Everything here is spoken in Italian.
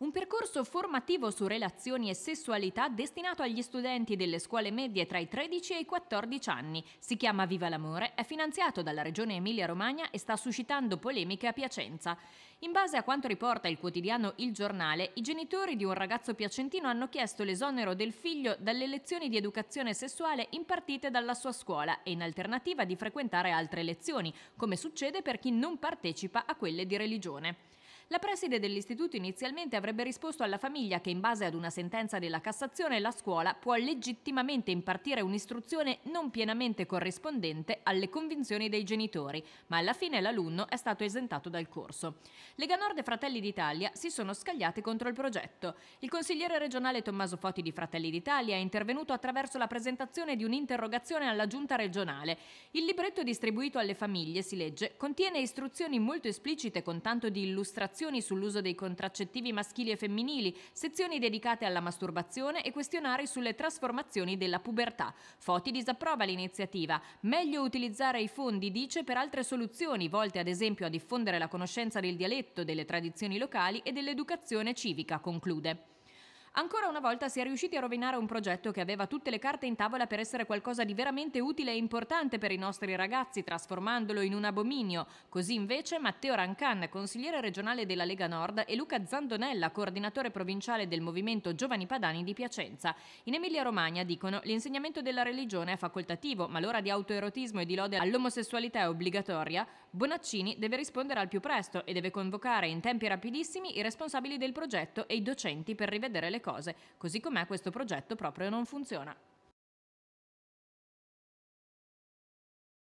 Un percorso formativo su relazioni e sessualità destinato agli studenti delle scuole medie tra i 13 e i 14 anni. Si chiama Viva l'amore, è finanziato dalla Regione Emilia-Romagna e sta suscitando polemiche a Piacenza. In base a quanto riporta il quotidiano Il Giornale, i genitori di un ragazzo piacentino hanno chiesto l'esonero del figlio dalle lezioni di educazione sessuale impartite dalla sua scuola e in alternativa di frequentare altre lezioni, come succede per chi non partecipa a quelle di religione. La preside dell'istituto inizialmente avrebbe risposto alla famiglia che in base ad una sentenza della Cassazione la scuola può legittimamente impartire un'istruzione non pienamente corrispondente alle convinzioni dei genitori, ma alla fine l'alunno è stato esentato dal corso. Lega Nord e Fratelli d'Italia si sono scagliati contro il progetto. Il consigliere regionale Tommaso Foti di Fratelli d'Italia è intervenuto attraverso la presentazione di un'interrogazione alla giunta regionale. Il libretto distribuito alle famiglie, si legge, contiene istruzioni molto esplicite con tanto di illustrazione informazioni sull'uso dei contraccettivi maschili e femminili, sezioni dedicate alla masturbazione e questionari sulle trasformazioni della pubertà. Foti disapprova l'iniziativa. Meglio utilizzare i fondi, dice, per altre soluzioni, volte ad esempio a diffondere la conoscenza del dialetto, delle tradizioni locali e dell'educazione civica, conclude. Ancora una volta si è riusciti a rovinare un progetto che aveva tutte le carte in tavola per essere qualcosa di veramente utile e importante per i nostri ragazzi, trasformandolo in un abominio. Così invece Matteo Rancan, consigliere regionale della Lega Nord, e Luca Zandonella, coordinatore provinciale del Movimento Giovani Padani di Piacenza. In Emilia-Romagna dicono l'insegnamento della religione è facoltativo, ma l'ora di autoerotismo e di lode all'omosessualità è obbligatoria. Bonaccini deve rispondere al più presto e deve convocare in tempi rapidissimi i responsabili del progetto e i docenti per rivedere le cose, così com'è questo progetto proprio non funziona.